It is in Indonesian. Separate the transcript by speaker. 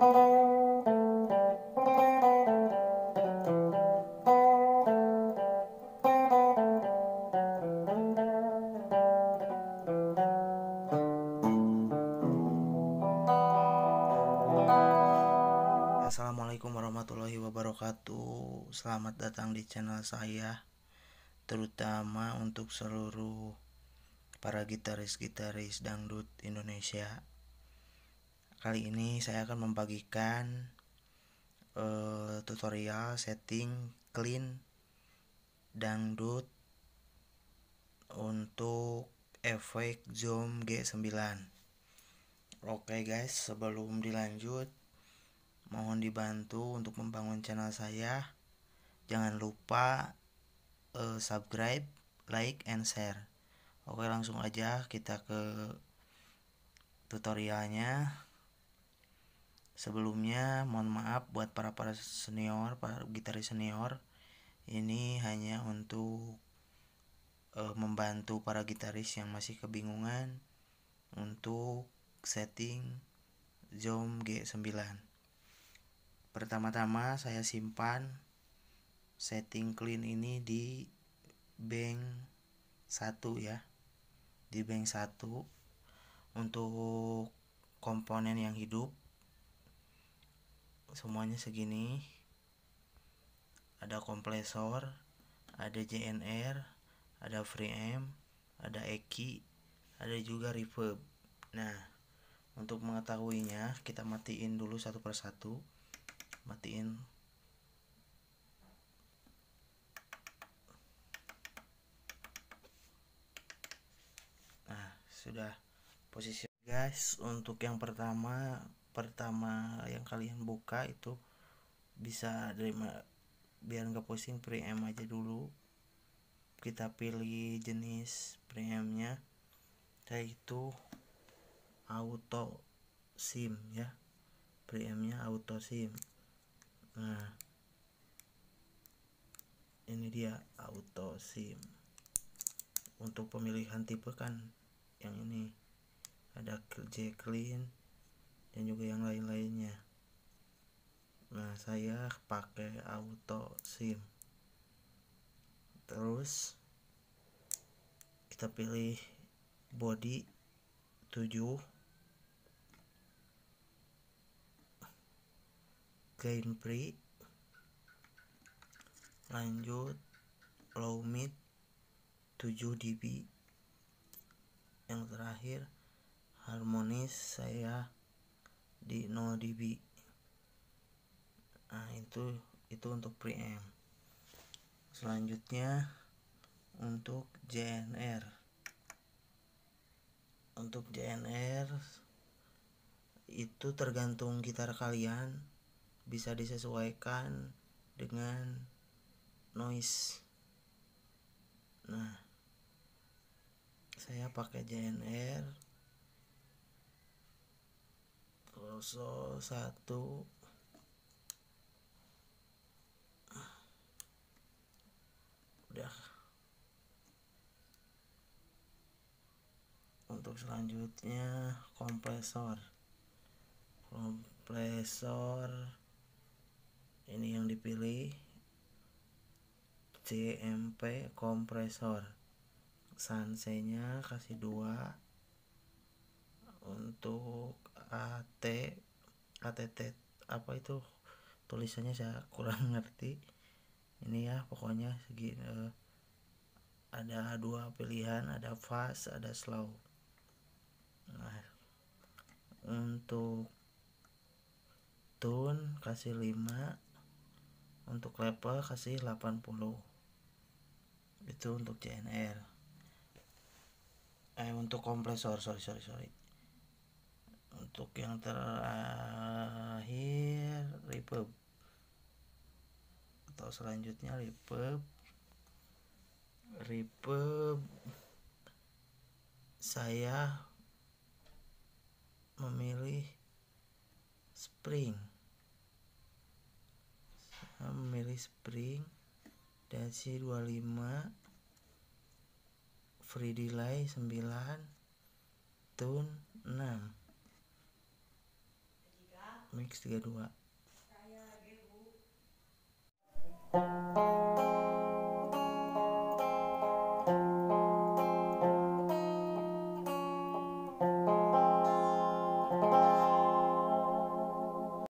Speaker 1: Assalamualaikum warahmatullahi wabarakatuh. Selamat datang di channel saya Terutama untuk seluruh para gitaris-gitaris dangdut Indonesia Kali ini saya akan membagikan uh, tutorial setting clean dangdut Untuk efek zoom G9 Oke guys sebelum dilanjut mohon dibantu untuk membangun channel saya. Jangan lupa uh, subscribe like and share. Oke langsung aja kita ke tutorialnya sebelumnya mohon maaf buat para para senior para gitaris senior. Ini hanya untuk uh, membantu para gitaris yang masih kebingungan untuk setting Zoom G9 pertama-tama saya simpan setting clean ini di bank 1 ya. Di bank 1 untuk komponen yang hidup semuanya segini. Ada kompresor ada JNR ada preamp ada EQ ada juga reverb. Nah untuk mengetahuinya kita matiin dulu satu persatu matiin. Nah sudah posisi guys. Untuk yang pertama pertama yang kalian buka itu bisa dari biar nggak pusing preamp aja dulu. Kita pilih jenis preampnya yaitu auto sim ya. Preampnya auto sim. Nah ini dia auto sim. Untuk pemilihan tipe kan yang ini. Ada J clean dan juga yang lain-lainnya. Nah saya pakai auto sim. Terus kita pilih body 7 gain pre lanjut low mid 7 dB. Yang terakhir harmonis saya di 0 dB. Nah itu itu untuk preamp. Selanjutnya untuk JNR untuk JNR itu tergantung gitar kalian. Bisa disesuaikan dengan noise. Nah saya pakai JNR satu. Udah. Untuk selanjutnya kompresor. Kompresor. Ini yang dipilih. CMP kompresor. Sansenya kasih dua. Untuk AT ATT apa itu? Tulisannya saya kurang ngerti. Ini ya pokoknya segini eh, ada dua pilihan ada fast ada slow. Nah untuk tune kasih 5 untuk level kasih 80 itu untuk JNR eh untuk kompresor sorry sorry sorry untuk yang terakhir reverb. Atau selanjutnya reverb. Reverb. Saya memilih spring. Memilih spring. Dasi 25 free delay 9 tune mix 32